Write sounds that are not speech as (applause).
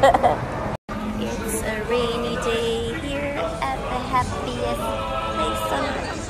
(laughs) it's a rainy day here at the happiest place on earth.